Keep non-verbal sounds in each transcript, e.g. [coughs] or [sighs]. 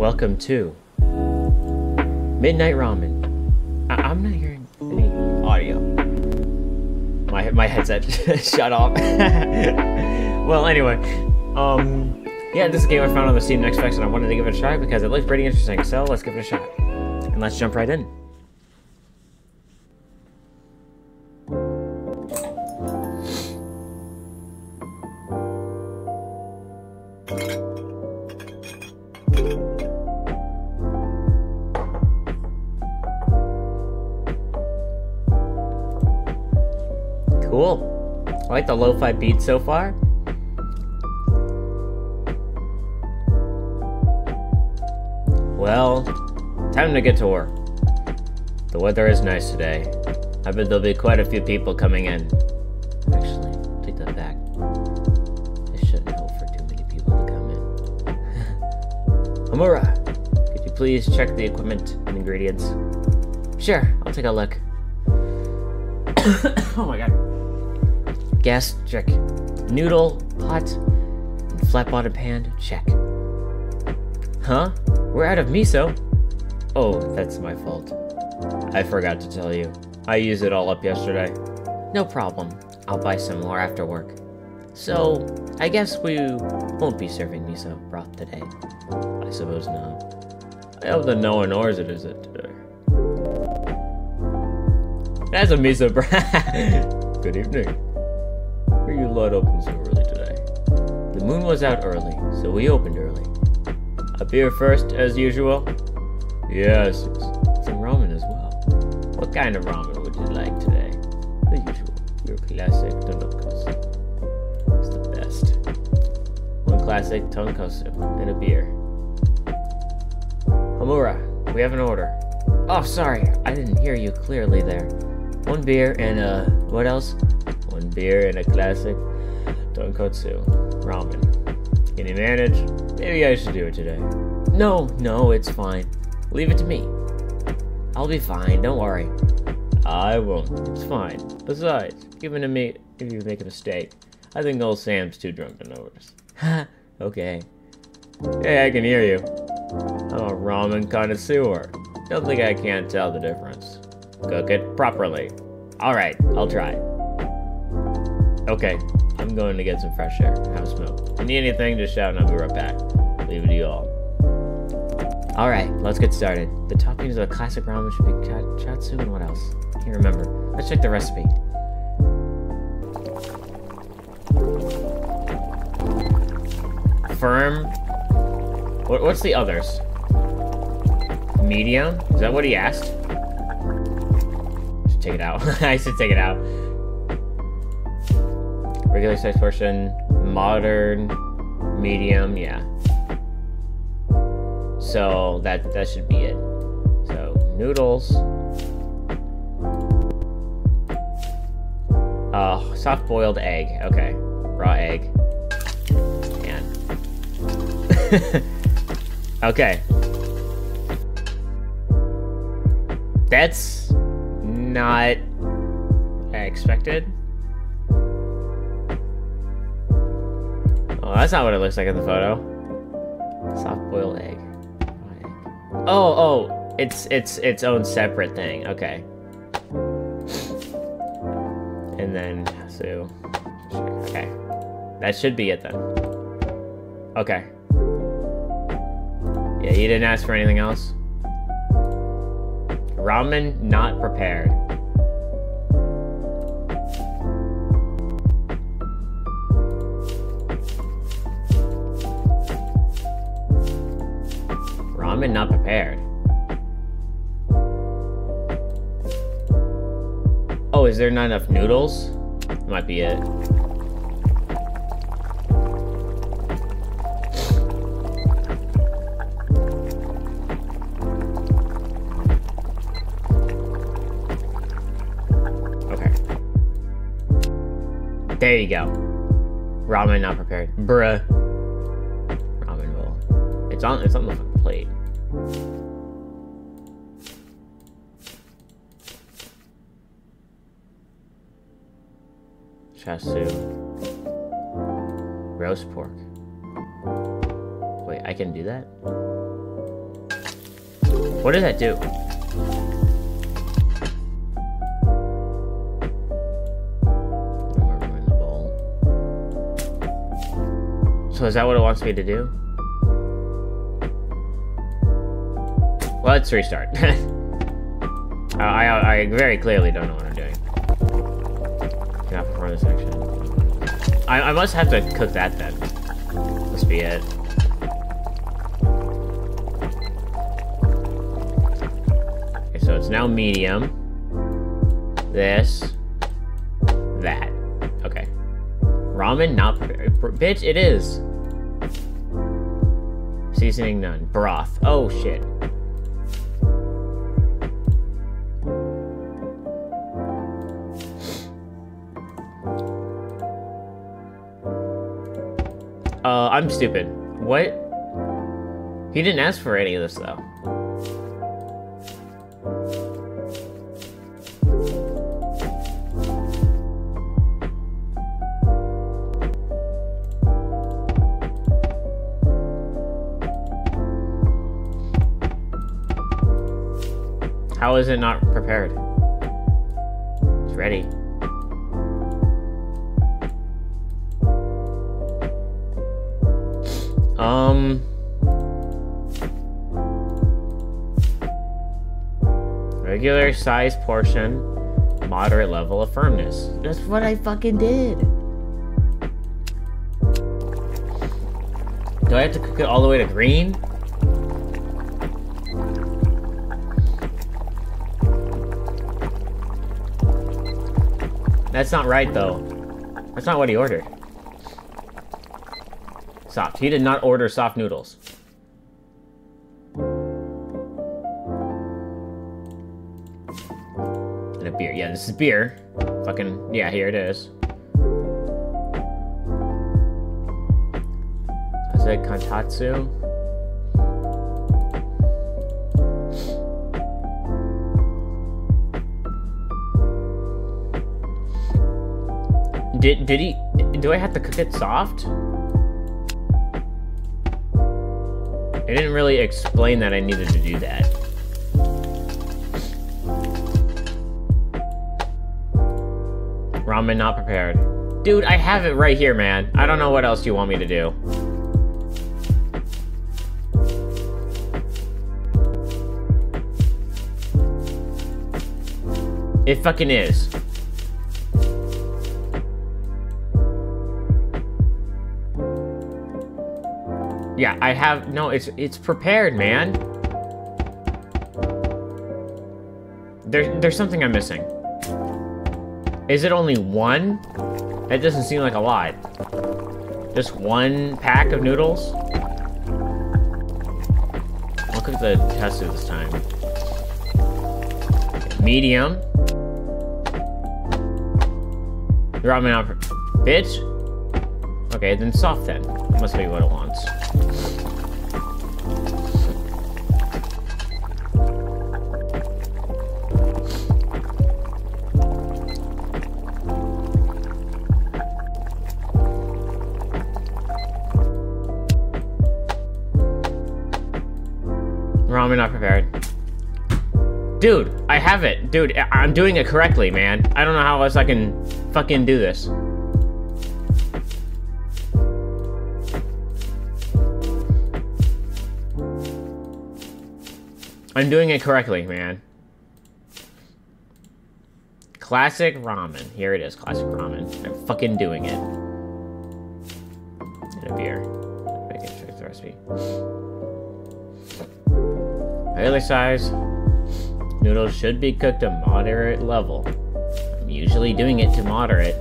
Welcome to Midnight Ramen. I- I'm not hearing any audio. My my headset [laughs] shut off. [laughs] well, anyway, um, yeah, this is a game I found on the Steam Next Fest, and I wanted to give it a try because it looks pretty interesting. So let's give it a shot, and let's jump right in. Like the lo-fi beat so far. Well, time to get to work. The weather is nice today. I bet there'll be quite a few people coming in. Actually, take that back. I shouldn't hope for too many people to come in. [laughs] Hamura, could you please check the equipment and ingredients? Sure, I'll take a look. [coughs] oh my god. Gas, check. Noodle, pot, and flat bottom pan, check. Huh? We're out of miso. Oh, that's my fault. I forgot to tell you. I used it all up yesterday. No problem. I'll buy some more after work. So, I guess we won't be serving miso broth today. I suppose not. Oh, I hope that no one orders it, is it today? That's a miso broth. [laughs] Good evening. Are you light open so early today? The moon was out early, so we opened early. A beer first, as usual? Yes, some ramen as well. What kind of ramen would you like today? The usual, your classic tonkotsu. It's the best. One classic tonkotsu and a beer. Hamura, we have an order. Oh, sorry, I didn't hear you clearly there. One beer and uh, what else? One beer and a classic tonkotsu ramen. Can you manage? Maybe I should do it today. No, no, it's fine. Leave it to me. I'll be fine, don't worry. I won't. It's fine. Besides, even to me, if you make a mistake, I think old Sam's too drunk to notice. [laughs] okay. Hey, I can hear you. I'm a ramen connoisseur. Don't think I can't tell the difference. Cook it properly. Alright, I'll try. Okay, I'm going to get some fresh air. Have a smoke. If you need anything, just shout and I'll be right back. Leave it to you all. Alright, let's get started. The toppings of a classic ramen should be cha- chashu and what else? Can't remember. Let's check the recipe. Firm. What, what's the others? Medium? Is that what he asked? [laughs] I should take it out. I should take it out. Regular size portion, modern, medium, yeah. So that that should be it. So noodles. Uh, soft boiled egg. Okay, raw egg. And [laughs] okay. That's not expected. Oh, that's not what it looks like in the photo. Soft boiled egg. Oh, oh, it's it's its own separate thing. Okay. And then so okay. That should be it then. Okay. Yeah, you didn't ask for anything else. Ramen not prepared. Ramen not prepared. Oh, is there not enough noodles? Might be it. Okay. There you go. Ramen not prepared. Bruh. Ramen bowl. It's on it's on the plate. Chashu. Roast pork. Wait, I can do that? What does that do? So is that what it wants me to do? Let's restart. [laughs] I, I, I, very clearly don't know what I'm doing. Cannot perform this action. I, I must have to cook that then. Must be it. Okay, so it's now medium. This. That. Okay. Ramen not. Bitch, it is. Seasoning none. Broth. Oh, shit. I'm stupid. What? He didn't ask for any of this, though. How is it not prepared? It's ready. Um... Regular size portion, moderate level of firmness. That's what I fucking did. Do I have to cook it all the way to green? That's not right, though. That's not what he ordered. Soft. He did not order soft noodles. And a beer. Yeah, this is beer. Fucking, yeah, here it is. I said Kantatsu. Did, did he, do I have to cook it soft? It didn't really explain that I needed to do that. Ramen not prepared. Dude, I have it right here, man. I don't know what else you want me to do. It fucking is. Yeah, I have... No, it's it's prepared, man. There, there's something I'm missing. Is it only one? That doesn't seem like a lot. Just one pack of noodles? I'll cook the tester this time. Medium. Ramen out. Bitch. Okay, then soft then. Must be what it wants. Ramen not prepared. Dude, I have it. Dude, I'm doing it correctly, man. I don't know how else I can fucking do this. I'm doing it correctly, man. Classic ramen. Here it is, classic ramen. I'm fucking doing it. And a beer. Making sure it's the recipe. Regular size. Noodles should be cooked to moderate level. I'm usually doing it to moderate.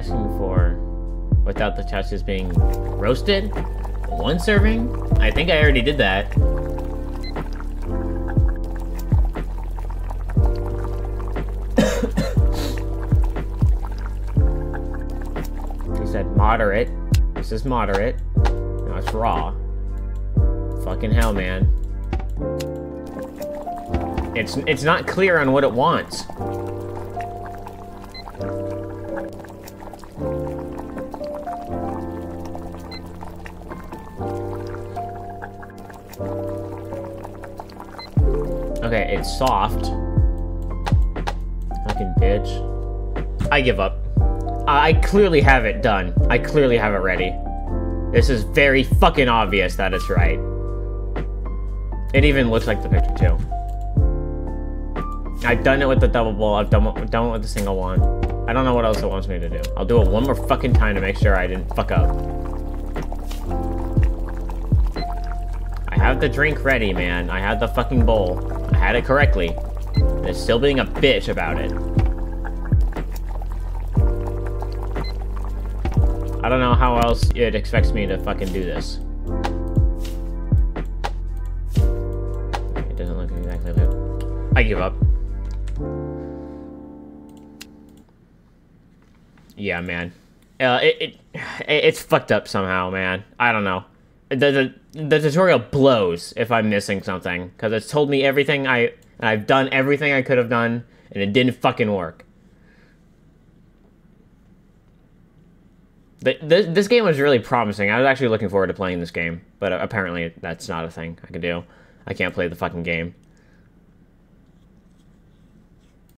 Asking for without the chashu being roasted? One serving? I think I already did that. [coughs] he said moderate. This is moderate. Now it's raw. Fucking hell, man. It's it's not clear on what it wants. Okay, it's soft. Fucking bitch. I give up. I clearly have it done. I clearly have it ready. This is very fucking obvious that it's right. It even looks like the picture too. I've done it with the double bowl. I've done, done it with the single one. I don't know what else it wants me to do. I'll do it one more fucking time to make sure I didn't fuck up. Have the drink ready, man. I had the fucking bowl. I had it correctly. It's still being a bitch about it. I don't know how else it expects me to fucking do this. It doesn't look exactly like... I give up. Yeah, man. Uh, it, it [sighs] it's fucked up somehow, man. I don't know. The, the, tutorial blows if I'm missing something, because it's told me everything I... I've done everything I could have done, and it didn't fucking work. This game was really promising. I was actually looking forward to playing this game, but apparently that's not a thing I can do. I can't play the fucking game.